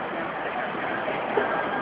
enforcement.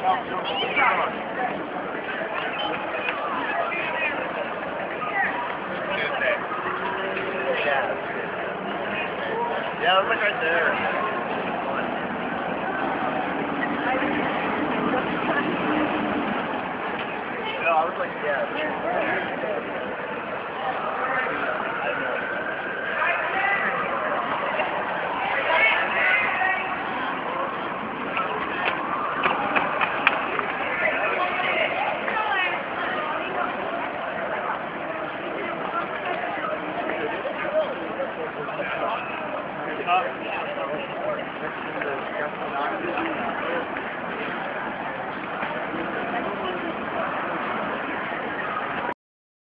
Yeah. Look right there. No, I was like, yeah. up.